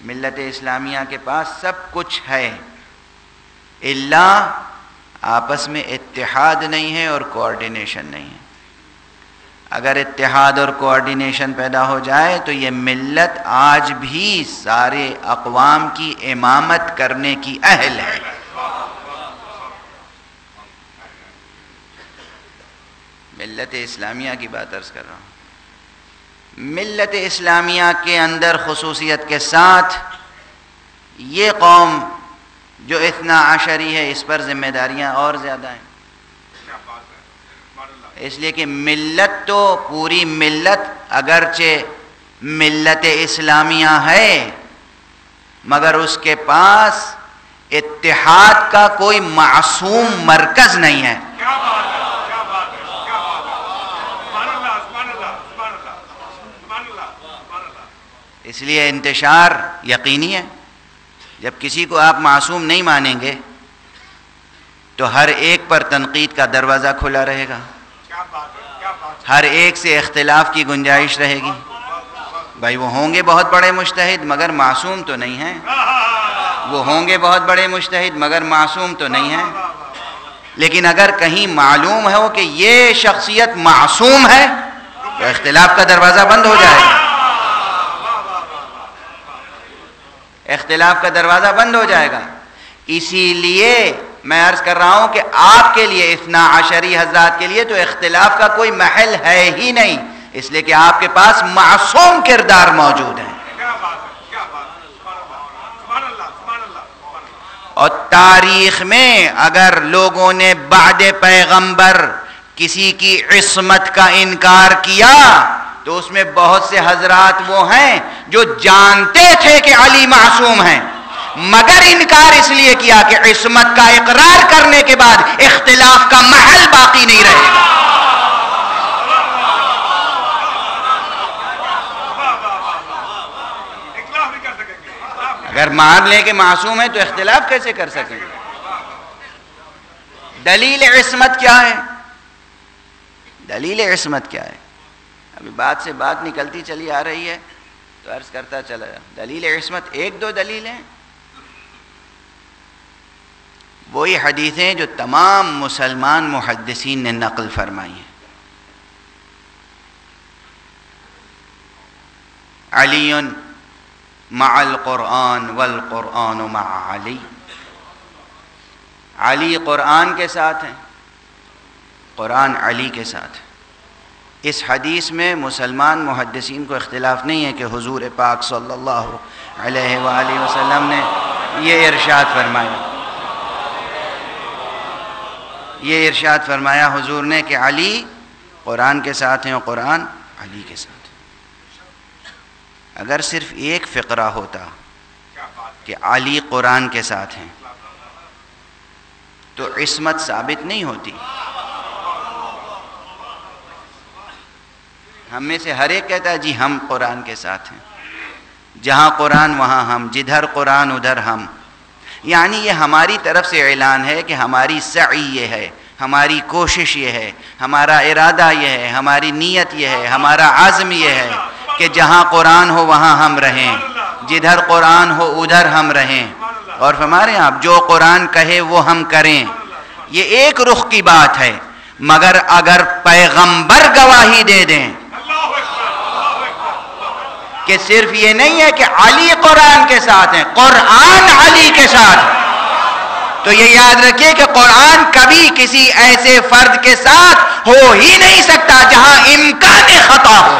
ملت اسلامیہ کے پاس سب کچھ ہے۔ اللہ آپس میں اتحاد نہیں ہے اور کوآرڈینیشن نہیں ہے۔ اگر اتحاد اور کوآرڈینیشن پیدا ہو جائے تو یہ ملت آج بھی سارے اقوام کی امامت کرنے کی اہل ہے۔ ملت اسلامیہ کی بات عرض کر رہا ہوں۔ ملت اسلامیہ کے اندر خصوصیت کے ساتھ یہ قوم جو اتنا عشری ہے، اس پر ذمہ داریاں اور زیادہ ہیں۔ اس لیے کہ ملت تو پوری ملت اگرچہ ملت اسلامیہ ہے، مگر اس کے پاس اتحاد کا کوئی معصوم مرکز نہیں ہے۔ اس لیے انتشار یقینی ہے۔ جب کسی کو آپ معصوم نہیں مانیں گے، تو ہر ایک پر تنقید کا دروازہ کھلا رہے گا۔ ہر ایک سے اختلاف کی گنجائش رہے گی۔ بھائی، وہ ہوں گے بہت بڑے مشتحد مگر معصوم تو نہیں ہیں۔ وہ ہوں گے بہت بڑے مشتحد مگر معصوم تو نہیں ہیں۔ لیکن اگر کہیں معلوم ہو کہ یہ شخصیت معصوم ہے، تو اختلاف کا دروازہ بند ہو جائے گا۔ اختلاف کا دروازہ بند ہو جائے گا۔ اسی لیے میں عرض کر رہا ہوں کہ آپ کے لیے اتنا عشری حضرات کے لیے تو اختلاف کا کوئی محل ہے ہی نہیں۔ اس لیے کہ آپ کے پاس معصوم کردار موجود ہیں۔ اور تاریخ میں اگر لوگوں نے بعد پیغمبر کسی کی عصمت کا انکار کیا تو اس میں بہت سے حضرات وہ ہیں جو جانتے تھے کہ علی معصوم ہیں۔ مگر انکار اس لیے کیا کہ عصمت کا اقرار کرنے کے بعد اختلاف کا محل باقی نہیں رہے۔ گا اگر مان لیں کہ معصوم ہے تو اختلاف کیسے کر سکیں؟ دلیل عصمت کیا ہے؟ دلیل عصمت کیا ہے؟ ابھی بات سے بات نکلتی چلی آ رہی ہے تو عرض کرتا چلا دلیل عصمت، ایک دو دلیل ہیں۔ وہی حدیثیں جو تمام مسلمان محدثین نے نقل فرمائی ہیں۔ علی مع القرآن والقرآن مع علی۔ علی قرآن کے ساتھ ہیں۔ قرآن علی کے ساتھ اس حدیث میں مسلمان محدثین کو اختلاف نہیں ہے کہ حضور پاک صلی اللہ علیہ وآلہ وسلم نے یہ ارشاد فرمایا۔ یہ ارشاد فرمایا حضور نے کہ علی قرآن کے ساتھ ہیں اور قرآن علی کے ساتھ اگر صرف ایک فقرہ ہوتا کہ علی قرآن کے ساتھ ہیں، تو عصمت ثابت نہیں ہوتی۔ ہم میں سے ہر ایک کہتا ہے جی ہم قرآن کے ساتھ ہیں۔ جہاں قرآن، وہاں ہم، جدھر قرآن، ادھر ہم۔ یعنی یہ ہماری طرف سے اعلان ہے کہ ہماری سعی یہ ہے، ہماری کوشش یہ ہے، ہمارا ارادہ یہ ہے، ہماری نیت یہ ہے، ہمارا عزم یہ ہے کہ جہاں قرآن ہو، وہاں ہم رہیں۔ جدھر قرآن ہو، ادھر ہم رہیں۔ اور ہمارے آپ، جو قرآن کہے، وہ ہم کریں۔ یہ ایک رخ کی بات ہے۔ مگر اگر پیغمبر گواہی دے دیں کہ صرف یہ نہیں ہے کہ علی قرآن کے ساتھ ہیں، قرآن علی کے ساتھ۔ تو یہ یاد رکھیے کہ قرآن کبھی کسی ایسے فرد کے ساتھ ہو ہی نہیں سکتا جہاں امکان خطا ہو۔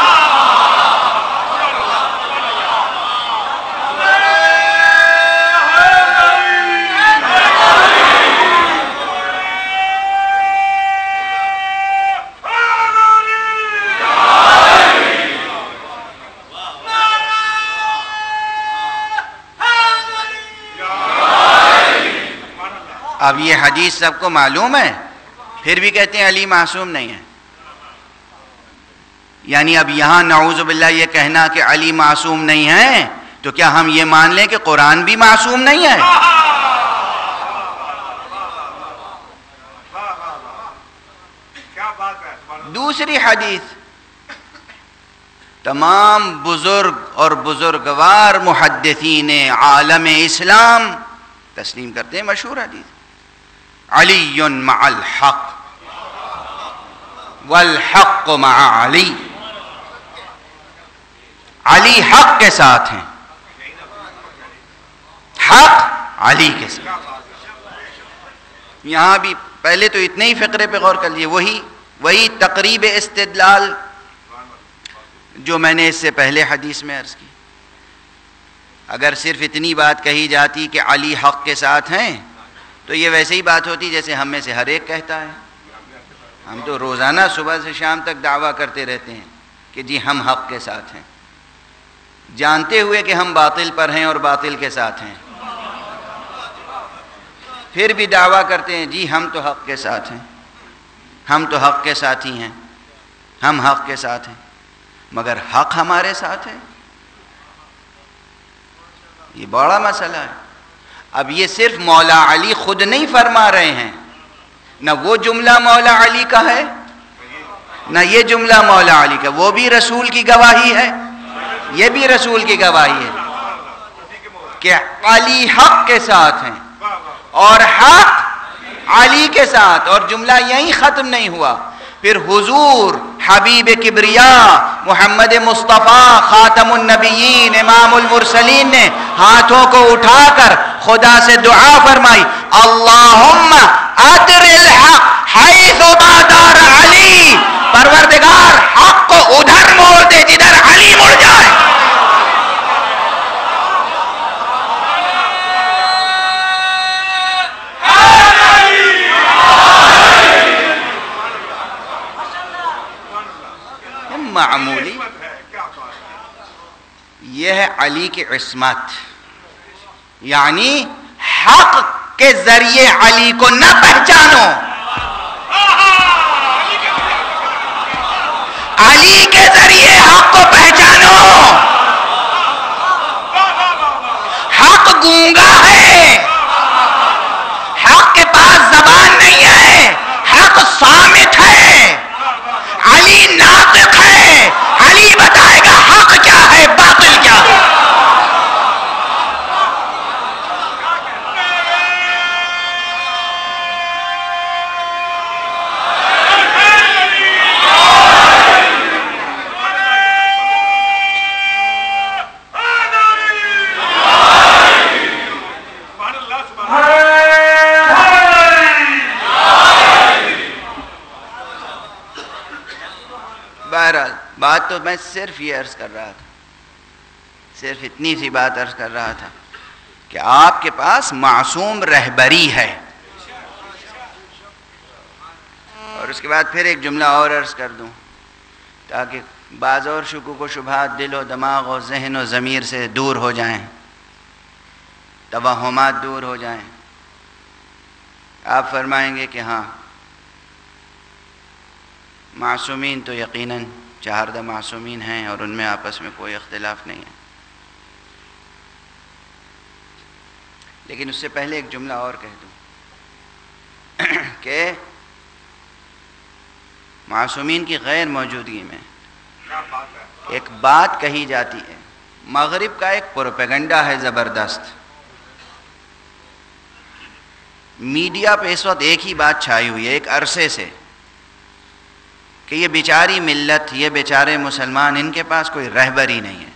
اب یہ حدیث سب کو معلوم ہے؟ پھر بھی کہتے ہیں علی معصوم نہیں ہے۔ یعنی اب یہاں نعوذ باللہ یہ کہنا کہ علی معصوم نہیں ہے تو کیا ہم یہ مان لیں کہ قرآن بھی معصوم نہیں ہے؟ دوسری حدیث۔ تمام بزرگ اور بزرگوار محدثین عالم اسلام تسلیم کرتے ہیں مشہور حدیث۔ علی مع الحق والحق مع علی علی حق کے ساتھ ہیں حق علی کے ساتھ یہاں بھی پہلے تو اتنے ہی فقرے پہ غور کر لیے، وہی وہی تقریب استدلال جو میں نے اس سے پہلے حدیث میں عرض کی۔ اگر صرف اتنی بات کہی جاتی کہ علی حق کے ساتھ ہیں تو یہ ویسے ہی بات ہوتی جیسے ہم میں سے ہر ایک کہتا ہے۔ ہم تو روزانہ صبح سے شام تک دعویٰ کرتے رہتے ہیں کہ جی ہم حق کے ساتھ ہیں۔ جانتے ہوئے کہ ہم باطل پر ہیں اور باطل کے ساتھ ہیں۔ پھر بھی دعویٰ کرتے ہیں جی ہم تو حق کے ساتھ ہیں۔ ہم تو حق کے ساتھ ہی ہیں۔ ہم حق کے ساتھ ہیں۔ مگر حق ہمارے ساتھ ہے۔ یہ بڑا مسئلہ ہے۔ اب یہ صرف مولا علی خود نہیں فرما رہے ہیں۔ نہ وہ جملہ مولا علی کا ہے، نہ یہ جملہ مولا علی کا۔ وہ بھی رسول کی گواہی ہے، یہ بھی رسول کی گواہی ہے کہ علی حق کے ساتھ ہیں اور حق علی کے ساتھ۔ اور جملہ یہیں ختم نہیں ہوا۔ پھر حضور حبیب کبریا، محمد مصطفیٰ، خاتم النبیین، امام المرسلین نے ہاتھوں کو اٹھا کر خدا سے دعا فرمائی، اللہم ادر الحق حیث بادار علی پروردگار حق کو ادھر موڑ دے، جدھر علی مڑ جائے۔ معمولی، یہ ہے علی کی عصمت۔ یعنی حق کے ذریعے علی کو نہ پہچانو۔ علی کے ذریعے حق کو پہچانو حق گونگا ہے حق کے پاس زبان نہیں ہے حق سامت ہے علی ناطق ہے علی بتائے گا حق کیا ہے باطل کیا ہے بہرحال بات تو میں صرف یہ عرض کر رہا تھا، صرف اتنی سی بات عرض کر رہا تھا کہ آپ کے پاس معصوم رہبری ہے۔ اور اس کے بعد پھر ایک جملہ اور عرض کر دوں تاکہ بعض اور شکوک و شبہات دل و دماغ و ذہن و ضمیر سے دور ہو جائیں، توہمات دور ہو جائیں۔ آپ فرمائیں گے کہ ہاں معصومین تو یقیناً چہاردہ معصومین ہیں اور ان میں آپس میں کوئی اختلاف نہیں ہے۔ لیکن اس سے پہلے ایک جملہ اور کہہ دوں کہ معصومین کی غیر موجودگی میں ایک بات کہی جاتی ہے۔ مغرب کا ایک پروپیگنڈا ہے زبردست۔ میڈیا پہ اس وقت ایک ہی بات چھائی ہوئی ہے، ایک عرصے سے۔ کہ یہ بیچاری ملت، یہ بیچارے مسلمان، ان کے پاس کوئی رہبری نہیں ہے،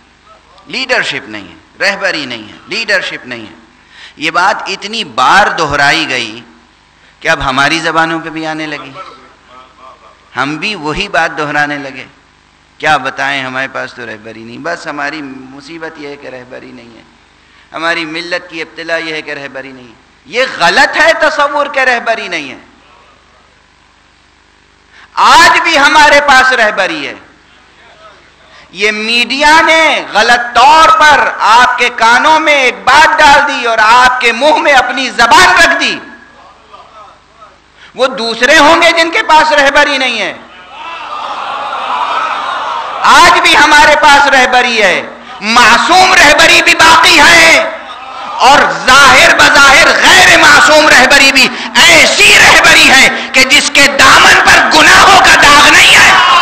لیڈرشپ نہیں ہے، رہبری نہیں ہے، لیڈرشپ نہیں ہے۔ یہ بات اتنی بار دہرائی گئی کہ اب ہماری زبانوں پہ بھی آنے لگی۔ ہم بھی وہی بات دہرانے لگے۔ کیا بتائیں، ہمارے پاس تو رہبری نہیں۔ بس ہماری مصیبت یہ ہے کہ رہبری نہیں ہے۔ ہماری ملت کی ابتلا یہ ہے کہ رہبری نہیں ہے۔ یہ غلط ہے تصور کہ رہبری نہیں ہے۔ آج بھی ہمارے پاس رہبری ہے۔ یہ میڈیا نے غلط طور پر آپ کے کانوں میں ایک بات ڈال دی اور آپ کے منہ میں اپنی زبان رکھ دی۔ وہ دوسرے ہوں گے جن کے پاس رہبری نہیں ہے۔ آج بھی ہمارے پاس رہبری ہے۔ معصوم رہبری بھی باقی ہے۔ اور ظاہر بظاہر غیر معصوم رہبری بھی ایسی رہبری ہے کہ جس کے دامن پر گناہوں کا داغ نہیں ہے۔